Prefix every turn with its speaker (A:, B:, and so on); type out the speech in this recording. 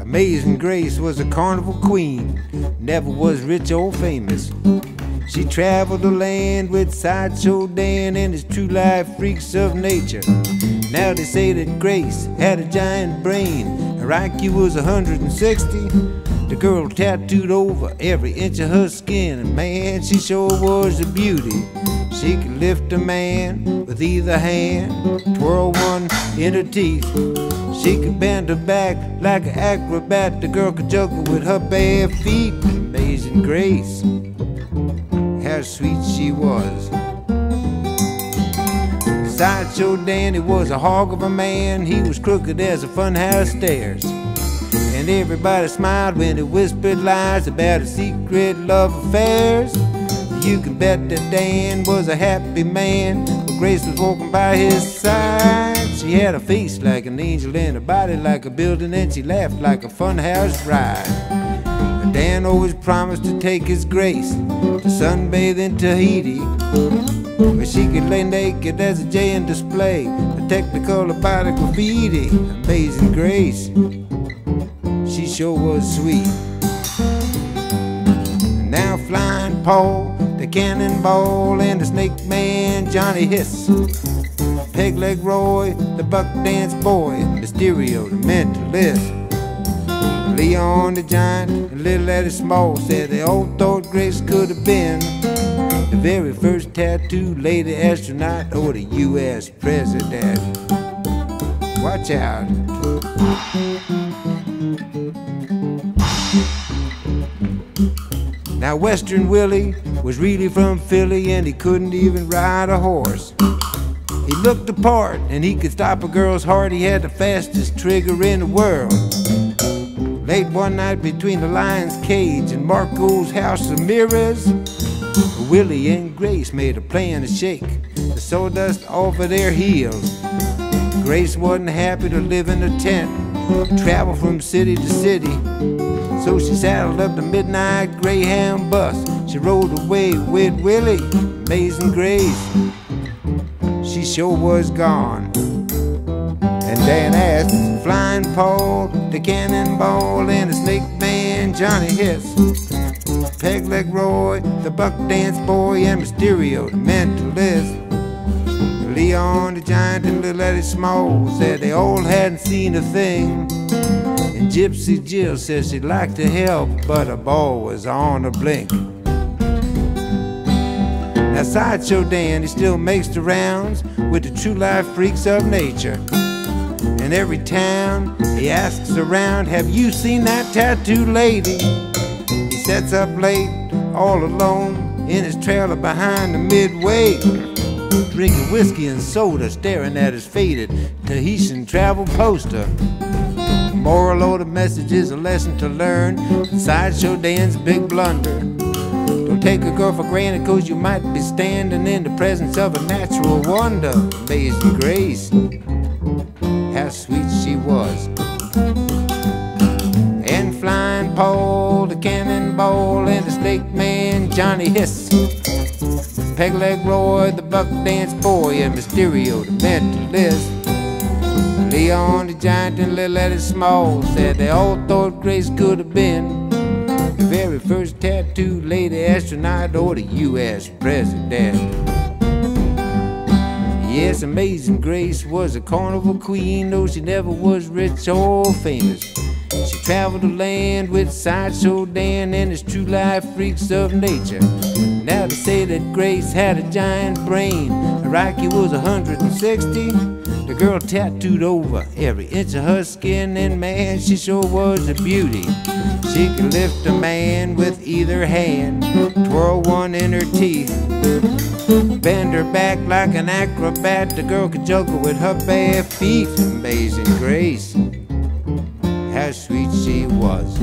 A: Amazing Grace was a carnival queen, never was rich or famous. She traveled the land with Sideshow Dan and his true life freaks of nature. Now they say that Grace had a giant brain, her IQ was 160. The girl tattooed over every inch of her skin, and man, she sure was a beauty. She could lift a man with either hand, twirl one in her teeth. She could bend her back like an acrobat. The girl could juggle with her bare feet. Amazing Grace how sweet she was. Sideshow Danny was a hog of a man, he was crooked as a funhouse stairs. And everybody smiled when he whispered lies about his secret love affairs. You can bet that Dan was a happy man when Grace was walking by his side. She had a face like an angel and a body like a building, and she laughed like a funhouse ride. Dan always promised to take his grace to sunbathe in Tahiti, where she could lay naked as a a J in display, a technicolor body graffiti. Amazing grace, sure was sweet. And now flying Paul, the cannonball, and the snake man Johnny Hiss. Peg leg Roy, the buck dance boy, Mysterio, the mentalist. Leon the giant and little Eddie Small said they all thought Grace could have been the very first tattoo lady astronaut or the U.S. president. Watch out. Now, Western Willie was really from Philly and he couldn't even ride a horse. He looked the part and he could stop a girl's heart. He had the fastest trigger in the world. Late one night between the lion's cage and Marco's house of mirrors, Willie and Grace made a plan to shake the sawdust off of their heels. Grace wasn't happy to live in a tent, travel from city to city. So she saddled up the midnight Greyhound bus. She rode away with Willie, Amazing Grace. She sure was gone. And Dan asked Flying Paul, the cannonball, and the snake man Johnny Hiss. Peg leg Roy, the buck dance boy, and Mysterio, the mentalist. Leon the giant and little Eddie Small said they all hadn't seen a thing. And Gypsy Jill said she'd like to help, but a ball was on the blink. Now Sideshow Dan, he still makes the rounds with the true life freaks of nature. In every town, he asks around, have you seen that tattooed lady? He sets up late, all alone, in his trailer behind the midway. Drinking whiskey and soda, staring at his faded Tahitian travel poster. Moral of the message is a lesson to learn. Sideshow Dan's big blunder. Don't take a girl for granted, cause you might be standing in the presence of a natural wonder. Amazing grace, how sweet she was. And flying Paul, the cannonball, and the snake man, Johnny Hiss. Peg leg Roy, the buck dance boy, and Mysterio, the mentalist. Leon the giant and little Eddie Small said they all thought Grace could have been the very first tattooed lady astronaut or the U.S. president. Yes, Amazing Grace was a carnival queen, though she never was rich or famous. She traveled the land with Sideshow Dan and his true life freaks of nature. Now say that Grace had a giant brain, IQ was 160. The girl tattooed over every inch of her skin, and man, she sure was a beauty. She could lift a man with either hand, twirl one in her teeth, bend her back like an acrobat. The girl could juggle with her bare feet. Amazing grace, how sweet she was.